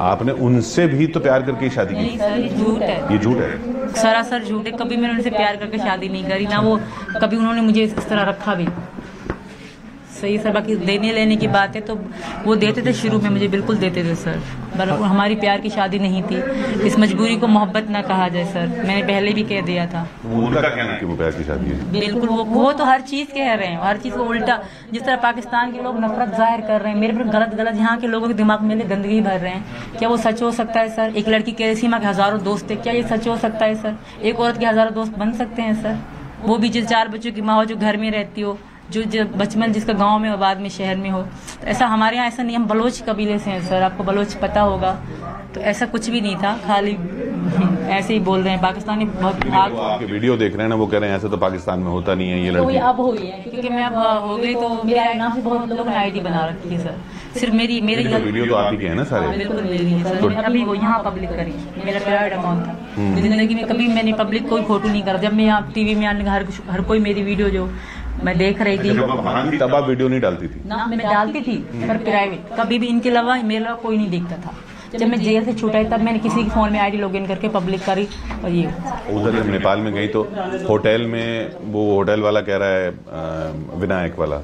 आपने उनसे भी तो प्यार करके शादी की। झूठ है। ये झूठ है? सरासर झूठ है कभी मैंने उनसे प्यार करके शादी नहीं करी ना वो कभी उन्होंने मुझे इस तरह रखा भी। सही सर बाकी देने लेने की बात है तो वो देते थे शुरू में मुझे बिल्कुल देते थे सर। पर हमारी प्यार की शादी नहीं थी। इस मजबूरी को मोहब्बत ना कहा जाए सर। मैंने पहले भी कह दिया था। वो उनका कहना है। कि वो प्यार की शादी है? बिल्कुल वो वो तो हर चीज़ कह रहे हैं। हर चीज़ को उल्टा जिस तरह पाकिस्तान के लोग नफरत ज़ाहिर कर रहे हैं मेरे पर गलत गलत यहाँ के लोगों के दिमाग में गंदगी भर रहे हैं। क्या वो सच हो सकता है सर? एक लड़की के सीमा के हज़ारों दोस्त थे क्या ये सच हो सकता है सर? एक औरत के हज़ारों दोस्त बन सकते हैं सर? वो भी जिस चार बच्चों की माँ हो जो घर में रहती हो। जो जो बचपन जिसका गाँव में हो बाद में शहर में हो तो ऐसा हमारे यहाँ ऐसा नहीं हम बलोच कबीले से हैं सर आपको बलोच पता होगा। तो ऐसा कुछ भी नहीं था खाली ऐसे ही बोल रहे हैं पाकिस्तानी बहुत आग आपके वीडियो देख रहे हैं ना वो कह रहे हैं ऐसा तो पाकिस्तान में होता नहीं है ये तो लड़की। अब हुई है क्योंकि मैं अब हो गई तो मेरे नाम से बहुत लोगों ने आईडी बना रखी है सर। सिर्फ़ मेरी मेरे लेकिन वीडियो तो आप ही के हैं ना सारे। बिल्कुल मेरी है सर। मैंने अभी वो यहाँ पब्लिक करी मेरा प्राइवेट अकाउंट था। ज़िंदगी में कभी मैंने पब्लिक कोई फ़ोटो नहीं करा। जब मैं यहाँ टीवी में आने हर हर कोई मेरी वीडियो जो मैं देख रही थी। जब वहाँ थी तब आप वीडियो नहीं डालती थी? ना मैं डालती थी पर प्राइवेट कभी भी इनके अलावा मेरे अलावा कोई नहीं देखता था। जब मैं जेल से छूटा तब मैंने किसी के फ़ोन में आईडी लॉगिन करके पब्लिक करी और ये उधर जब नेपाल में गई तो होटल में वो होटल वाला कह रहा है विनायक वाला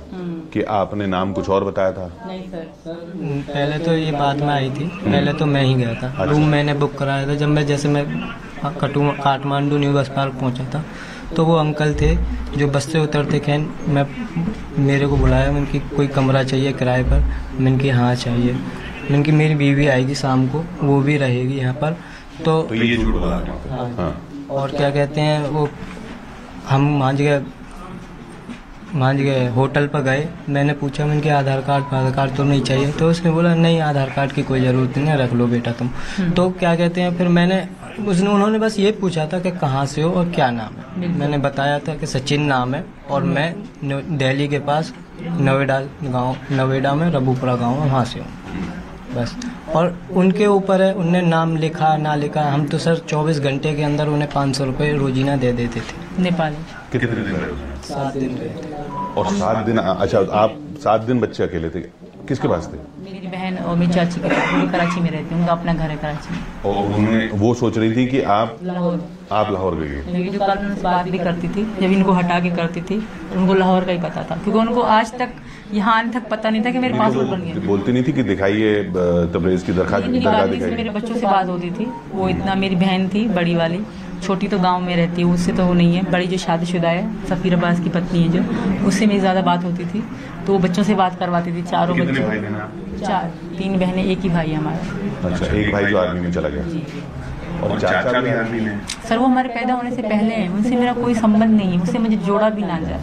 कि आपने नाम कुछ और बताया था? नहीं सर। पहले तो ये बाद में आई थी। पहले तो मैं ही गया था। रूम मैंने बुक कराया था। जब मैं जैसे मैं काठमांडू न्यू बस पार्क पहुँचा था तो वो अंकल थे जो बस से उतरते थे। मैं मेरे को बुलाया मैंने कि कोई कमरा चाहिए किराए पर? मैंने कि हाँ चाहिए। मैंने कि मेरी बीवी आएगी शाम को वो भी रहेगी यहाँ पर। तो तो ये झूठ बोला हाँ। हाँ। और क्या कहते हैं वो हम मान गए मान गए होटल पर गए। मैंने पूछा मैंने कि आधार कार्ड आधार कार्ड तो नहीं चाहिए? तो उसने बोला नहीं आधार कार्ड की कोई ज़रूरत नहीं है रख लो बेटा तुम। तो क्या कहते हैं फिर मैंने उसने उन्होंने बस ये पूछा था कि कहाँ से हो और क्या नाम है। मैंने बताया था कि सचिन नाम है और मैं न- दिल्ली के पास नोएडा गाँव नोएडा में रबूपुरा गाँव है वहाँ से हूँ। बस। और उनके ऊपर है उनने नाम लिखा ना लिखा। हम तो सर 24 घंटे के अंदर उन्हें पाँच सौ रुपये रोजीना दे देते थे। नेपाली। कितने दिन रहे सात दिन रहे थे। और सात दिन अच्छा आप सात दिन बच्चे अकेले थे। किसके पास थे? बहन और मेरी चाची के पास वो कराची में रहती है उनका अपना घर है कराची में। और उन्होंने वो सोच रही थी कि आप लाहौर। आप लाहौर गई मेरी जो कल उनसे बात भी करती थी जब इनको हटा के करती थी उनको लाहौर का ही पता था क्योंकि उनको आज तक यहाँ आने तक पता नहीं था कि मेरे पासपोर्ट बन गया। बोलती नहीं थी कि दिखाइए तबरेज की दरखास्त मेरे बच्चों से बात होती थी वो इतना मेरी बहन थी बड़ी वाली। छोटी तो गाँव में रहती है उससे तो वो नहीं है। बड़ी जो शादीशुदा है सफ़ीर अब्बास की पत्नी है जो उससे मेरी ज़्यादा बात होती थी। तो वो बच्चों से बात करवाती थी चारों बच्चे। भाई चार तीन बहनें एक ही भाई है हमारा। अच्छा एक भाई जो आर्मी में चला गया। और चाचा भी आर्मी में? सर वो हमारे पैदा होने से पहले हैं उनसे मेरा कोई संबंध नहीं है उससे मुझे जोड़ा भी ना जाए।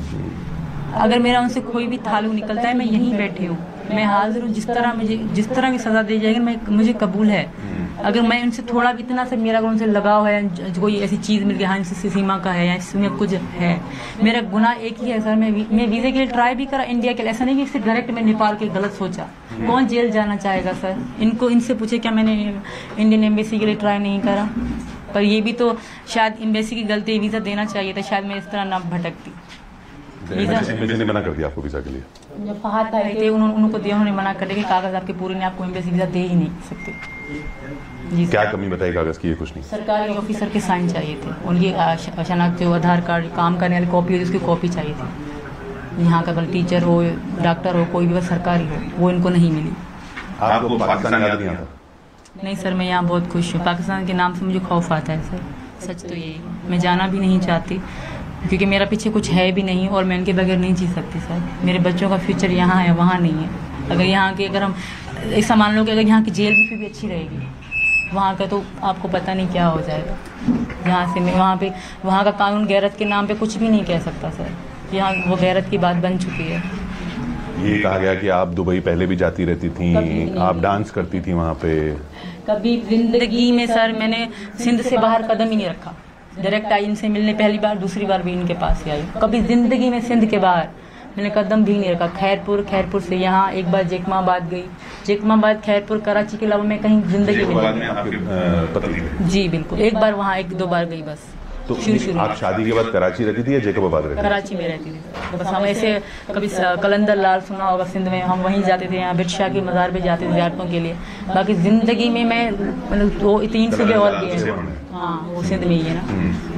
अगर मेरा उनसे कोई भी थालू निकलता है मैं यहीं बैठी हूँ। मैं हाजिर हूँ जिस तरह मुझे जिस तरह की सजा दी जाएगी मैं मुझे कबूल है। अगर मैं उनसे थोड़ा भी इतना से मेरा अगर उनसे लगाव है कोई ऐसी चीज़ मिल गई हाँ इनसे सीमा का है या इसमें कुछ है मेरा गुना एक ही है सर मैं मैं वीज़े के लिए ट्राई भी करा इंडिया के लिए ऐसा नहीं कि सिर्फ़ डायरेक्ट मैं नेपाल के गलत सोचा। कौन जेल जाना चाहेगा सर? इनको इनसे पूछे क्या मैंने इंडियन एम्बेसी के लिए ट्राई नहीं करा? पर ये भी तो शायद एम्बेसी की गलती वीज़ा देना चाहिए था शायद मैं इस तरह ना भटकती। वीज़ा एम्बेसी ने मना कर दिया आपको वीज़ा के लिए? जब फहाद आए थे उन्होंने उनको दिया उन्होंने मना कर दिया कि कागज़ आपके पूरे नहीं आपको एम्बेसी वीज़ा दे ही नहीं सकते। जी क्या कमी बताई कागज़ की ये कुछ नहीं? सरकारी ऑफिसर के साइन चाहिए थे। उनकी शनाख्त जो आधार कार्ड काम करने वाली कॉपी होती है उसकी कॉपी चाहिए थी। यहाँ का भले टीचर हो डॉक्टर हो कोई भी सरकारी हो वो इनको नहीं मिली। आपको पाकिस्तान याद नहीं आता? नहीं सर मैं यहाँ बहुत खुश हूँ। पाकिस्तान के नाम से मुझे खौफ आता है सर। सच तो यही मैं जाना भी नहीं चाहती। क्योंकि मेरा पीछे कुछ है भी नहीं और मैं इनके बगैर नहीं जी सकती सर। मेरे बच्चों का फ्यूचर यहाँ है वहाँ नहीं है। अगर यहाँ की अगर हम ऐसा मान लो कि अगर यहाँ की जेल भी फिर भी अच्छी रहेगी। वहाँ का तो आपको पता नहीं क्या हो जाएगा। यहाँ से मैं वहाँ पे वहाँ का कानून गैरत के नाम पे कुछ भी नहीं कह सकता सर। यहाँ वो गैरत की बात बन चुकी है। ये कहा गया कि आप दुबई पहले भी जाती रहती थी आप डांस करती थी वहाँ पे। कभी ज़िंदगी में सर मैंने सिंध से बाहर कदम ही नहीं रखा। डायरेक्ट आई इनसे मिलने पहली बार दूसरी बार भी इनके पास ही आई। कभी ज़िंदगी में सिंध के बाहर मैंने कदम भी नहीं रखा। खैरपुर खैरपुर से यहाँ एक बार जेकमाबाद गई। जेकमाबाद खैरपुर कराची के अलावा मैं कहीं ज़िंदगी में जी बिल्कुल। एक बार वहाँ एक दो बार गई बस। तो शुरू शुरू। आप शादी के बाद कराची रहती थी या जैकबाबाद रहती कराची में रहती थी। बस हम ऐसे कभी कलंदर लाल सुना होगा सिंध में हम वहीं जाते थे यहाँ बिरशाह के मज़ार पे जाते थे ज़ियारतों के लिए। बाकी ज़िंदगी में मैं मतलब दो तीन सुबह और भी हैं, वो सिंध में ही है ना।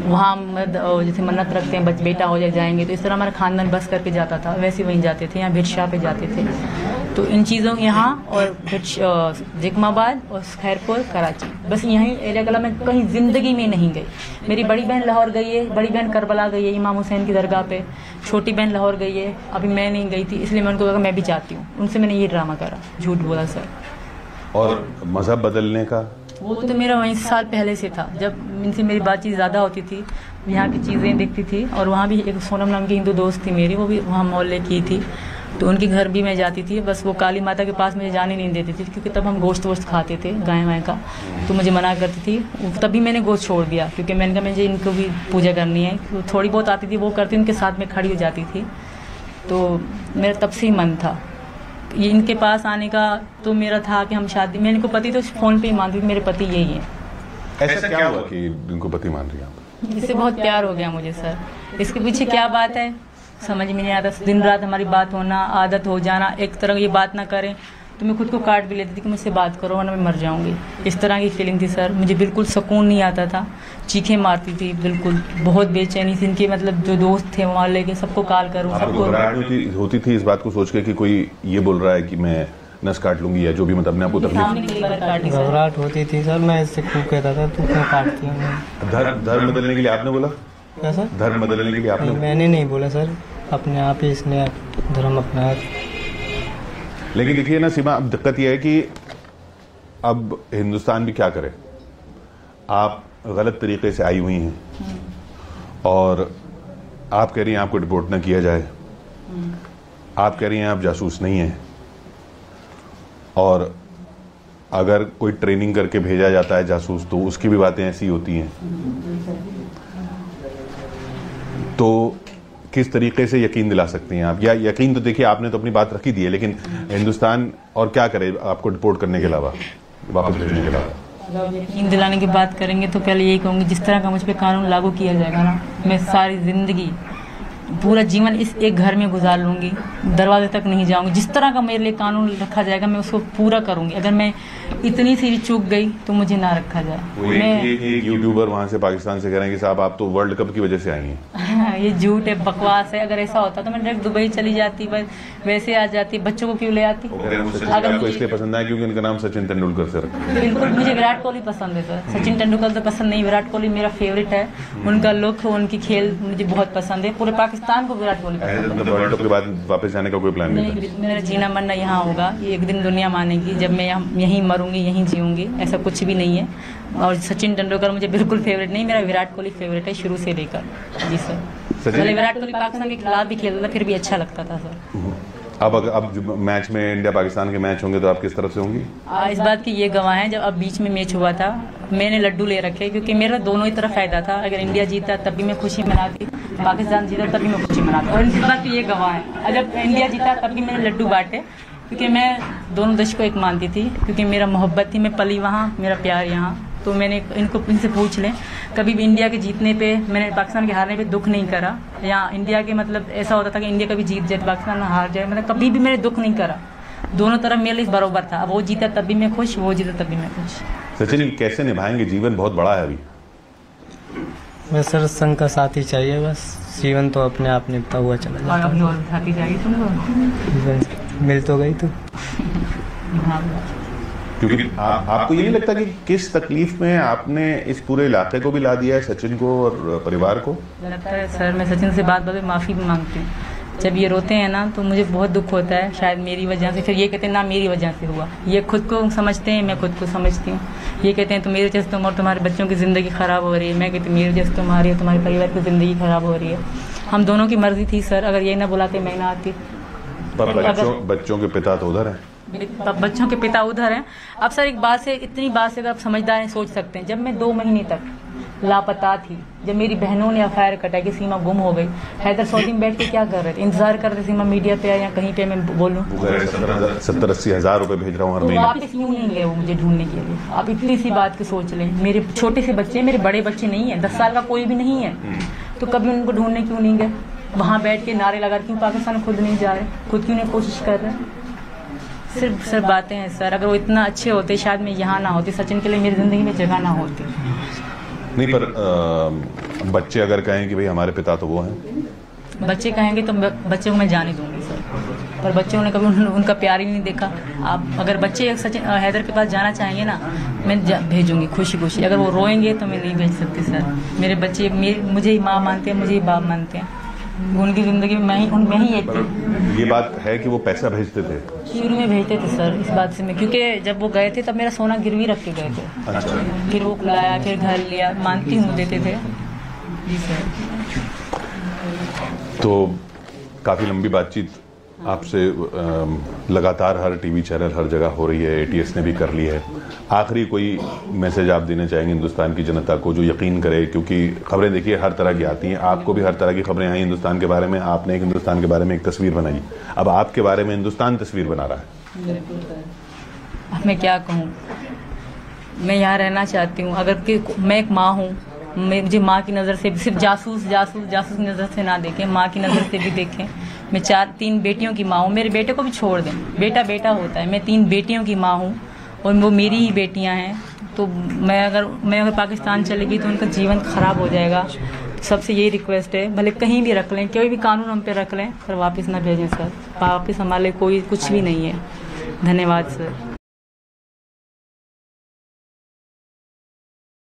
वहाँ जैसे मन्नत रखते हैं, बच बेटा हो जाए जाएँगे तो इस तरह हमारा खानदान बस करके जाता था, वैसे वहीं जाते थे, यहाँ बिरशाह पे जाते थे। तो इन चीज़ों यहाँ और जिकमाबाद और खैरपुर, कराची। बस यहीं एरिया कला में कहीं ज़िंदगी में नहीं गई। मेरी बड़ी बहन लाहौर गई है, बड़ी बहन करबला गई है, इमाम हुसैन की दरगाह पे। छोटी बहन लाहौर गई है, अभी मैं नहीं गई थी, इसलिए मैं उनको कहा, मैं भी जाती हूँ। उनसे मैंने ये ड्रामा करा, झूठ बोला, सर। और मज़हब बदलने का वो तो मेरा वहीं साल पहले से था। जब इनसे मेरी बातचीत ज़्यादा होती थी, यहाँ की चीज़ें देखती थी और वहाँ भी एक सोनम नाम की हिंदू दोस्त थी मेरी, वो भी वहाँ मोहल्ले की थी। तो उनके घर भी मैं जाती थी, बस वो काली माता के पास मुझे जाने नहीं देती थी, क्योंकि तब हम गोश्त वोश्त खाते थे, गाय वाय का। तो मुझे मना करती थी। तभी मैंने गोश्त छोड़ दिया, क्योंकि मैंने कहा, मुझे इनको भी पूजा करनी है। तो थोड़ी बहुत आती थी, वो करती, उनके साथ में खड़ी हो जाती थी। तो मेरा तब से ही मन था। इनके पास आने का तो मेरा था कि हम शादी मैंने इनको पति तो फ़ोन पे ही मानती थी मेरे पति यही है। ऐसा क्या हुआ कि इनको पति मान रही आप? इससे बहुत प्यार हो गया मुझे सर। इसके पीछे क्या बात है? समझ में नहीं आता दिन रात हमारी बात होना आदत हो जाना एक तरह ये बात ना करें। तो मैं खुद को काट भी लेती थी कि मुझसे बात करो वरना मैं मर जाऊँगी। इस तरह की फीलिंग थी सर मुझे बिल्कुल सुकून नहीं आता था। चीखें मारती थी बिल्कुल। बहुत बेचैनी थी इनके मतलब जो दोस्त थे मोहल्ले के सबको कॉल करूँ सबको होती होती थी इस बात को सोच के कि कोई ये बोल रहा है कि मैं नस काट लूँगी या जो भी मतलब अपने आपको तकलीफ़ घबराहट होती थी सर मैं इससे क्यों कहता था तू क्यों काटती है? धर्म धर्म बदलने के लिए आपने बोला? क्या सर धर्म बदलने के लिए आपने मैंने नहीं बोला सर अपने आप ही इसने धर्म अपनाया। लेकिन देखिए ना सीमा, अब दिक्कत यह है कि अब हिंदुस्तान भी क्या करे? आप गलत तरीके से आई हुई हैं। और आप कह रही हैं आपको डिपोर्ट ना किया जाए। आप कह रही हैं आप जासूस नहीं हैं। और अगर कोई ट्रेनिंग करके भेजा जाता है जासूस तो उसकी भी बातें ऐसी होती हैं। तो किस तरीके से यकीन दिला सकती हैं आप? या यकीन तो देखिए आपने तो अपनी बात रखी दी है लेकिन हिंदुस्तान और क्या करे आपको रिपोर्ट करने के अलावा? वापस भेजने के अलावा। यकीन दिलाने की बात करेंगे तो पहले यही कहूँगी जिस तरह का मुझ पर कानून लागू किया जाएगा ना मैं सारी ज़िंदगी पूरा जीवन इस एक घर में गुजार लूँगी दरवाजे तक नहीं जाऊँगी। जिस तरह का मेरे लिए कानून रखा जाएगा मैं उसको पूरा करूँगी। अगर मैं इतनी सी भी चूक गई तो मुझे ना रखा जाए। मैं यूट्यूबर वहाँ से पाकिस्तान से कह रहे हैं कि साहब आप तो वर्ल्ड कप की वजह से आई हैं। ये झूठ है बकवास है। अगर ऐसा होता तो मैं डायरेक्ट दुबई चली जाती बस वैसे आ जाती बच्चों को क्यों ले आती? अगर आपको इसलिए पसंद आया क्योंकि उनका नाम सचिन तेंदुलकर सर बिल्कुल मुझे विराट कोहली पसंद है सर। सचिन तेंदुलकर तो पसंद नहीं विराट कोहली मेरा फेवरेट है। उनका लुक उनकी खेल मुझे बहुत पसंद है। पूरे पाकिस्तान को विराट कोहली पसंद के बाद वापस जाने का कोई प्लान नहीं मेरा जीना मरना यहाँ होगा। ये एक दिन दुनिया मानेगी जब मैं यहाँ यहीं मरूँगी यहीं जीऊँगी ऐसा कुछ भी नहीं है। और सचिन तेंदुलकर मुझे बिल्कुल फेवरेट नहीं मेरा विराट कोहली फेवरेट है शुरू से लेकर। जी सर पहले विराट कोहली पाकिस्तान के खिलाफ भी खेलता था फिर भी अच्छा लगता था सर अब अगर अब जो मैच में इंडिया पाकिस्तान के मैच होंगे तो आप किस तरफ़ से होंगी? आ, इस बात की ये गवाह है जब अब बीच में मैच हुआ था मैंने लड्डू ले रखे क्योंकि मेरा दोनों ही तरफ़ फ़ायदा था। अगर इंडिया जीता तब भी मैं खुशी मनाती पाकिस्तान जीता तब भी मैं खुशी मनाती। और इस बात की ये गवाह है जब इंडिया जीता तब भी मैंने लड्डू बांटे क्योंकि मैं दोनों देश को एक मानती थी क्योंकि मेरा मोहब्बत थी मैं पली वहाँ मेरा प्यार यहाँ। तो मैंने इनको इनसे पूछ लें। कभी भी इंडिया के जीतने पे मैंने पाकिस्तान के हारने पे दुख नहीं करा। या इंडिया के मतलब ऐसा होता था कि इंडिया कभी जीत जाए पाकिस्तान हार जाए मतलब कभी भी मैंने दुख नहीं करा। दोनों तरफ़ मेरे लिए बरोबर था। अब वो जीता तब भी मैं खुश वो जीता तब भी मैं खुश। सचिन कैसे निभाएँगे? जीवन बहुत बड़ा है अभी। बस सर संग का साथी चाहिए बस। जीवन तो अपने आप निपटा हुआ चला और जाता और उठाती जाएगी तुमको है मिल तो गई तो। हाँ। क्योंकि आ, आपको ये नहीं लगता कि किस तकलीफ़ में आपने इस पूरे इलाके को भी ला दिया है सचिन को और परिवार को? लगता है सर मैं सचिन से बात बात माफ़ी भी मांगती हूँ। जब ये रोते हैं ना तो मुझे बहुत दुख होता है शायद मेरी वजह से। फिर ये कहते हैं ना मेरी वजह से हुआ। ये खुद को समझते हैं मैं खुद को समझती हूँ। ये कहते हैं तो मेरी वजह से तुम और तुम्हारे बच्चों की ज़िंदगी ख़राब हो रही है। मैं कहती हूँ मेरी वजह से तुम्हारी और तुम्हारे परिवार की ज़िंदगी ख़राब हो रही है। हम दोनों की मर्ज़ी थी सर। अगर ये ना बुलाते मैं ना आती। बच्चों बच्चों के पिता तो उधर हैं। तब बच्चों के पिता उधर हैं। अब सर एक बात से इतनी बात से अगर आप समझदार हैं सोच सकते हैं। जब मैं दो महीने तक लापता थी जब मेरी बहनों ने अफायर कटा कि सीमा गुम हो गई हैदर सऊदी में बैठ के क्या कर रहे थे? इंतज़ार कर रहे सीमा मीडिया पे आए या कहीं पे मैं बोलूँ? सत्तर अस्सी हज़ार रुपए भेज रहा हूँ तो वापस क्यों नहीं गए वो मुझे ढूँढने के लिए। आप इतनी सी बात की सोच लें। मेरे छोटे से बच्चे मेरे बड़े बच्चे नहीं है। दस साल का कोई भी नहीं है। तो कभी उनको ढूँढने क्यों नहीं गए? वहाँ बैठ के नारे लगा क्यों पाकिस्तान खुद नहीं जा रहे? खुद क्यों नहीं कोशिश कर रहे? सिर्फ़ सिर्फ़ बातें हैं सर। अगर वो इतना अच्छे होते शायद मैं यहाँ ना होती सचिन के लिए मेरी ज़िंदगी में जगह ना होती। नहीं पर अ, बच्चे अगर कहें कि भाई हमारे पिता तो वो हैं। बच्चे कहेंगे तो बच्चे को मैं जाने दूँगी सर। पर बच्चों ने कभी उन, उनका प्यार ही नहीं देखा। आप अगर बच्चे सचिन हैदर के पास जाना चाहेंगे ना मैं भेजूँगी खुशी खुशी अगर वो रोएँगे तो मैं नहीं भेज सकती सर। मेरे बच्चे मेरे मुझे ही माँ मानते हैं मुझे ही बाप मानते हैं। उनकी ज़िंदगी में मैं ही उनमें ही एक थी ये बात है कि वो पैसा भेजते थे? शुरू में भेजते थे सर इस बात से मैं क्योंकि जब वो गए थे तब मेरा सोना गिरवी रख के गए थे। अच्छा। फिर वो लाया फिर घर लिया मानती हूँ देते थे। जी सर। तो काफ़ी लंबी बातचीत आपसे लगातार हर टीवी चैनल हर जगह हो रही है एटीएस ने भी कर ली है। आखिरी कोई मैसेज आप देना चाहेंगे हिंदुस्तान की जनता को जो यकीन करे? क्योंकि खबरें देखिए, हर तरह की आती हैं। आपको भी हर तरह की खबरें आई हिंदुस्तान के बारे में। आपने एक हिंदुस्तान के बारे में एक तस्वीर बनाई। अब आपके बारे में हिंदुस्तान तस्वीर बना रहा है। मैं क्या कहूँ? मैं यहाँ रहना चाहती हूँ। अगर कि मैं एक माँ हूँ मुझे माँ की नज़र से सिर्फ़ जासूस जासूस जासूस की नज़र से ना देखें, माँ की नज़र से भी देखें। मैं चार, तीन बेटियों की माँ हूँ। मेरे बेटे को भी छोड़ दें। बेटा बेटा होता है। मैं तीन बेटियों की माँ हूँ। और वो मेरी ही बेटियाँ हैं तो मैं अगर मैं अगर पाकिस्तान चलेगी तो उनका जीवन खराब हो जाएगा। सबसे यही रिक्वेस्ट है, भले कहीं भी रख लें, कोई भी कानून हम पे रख लें, पर वापस ना भेजें, सर। वापस हमारे लिए कोई कुछ भी नहीं है। धन्यवाद, सर।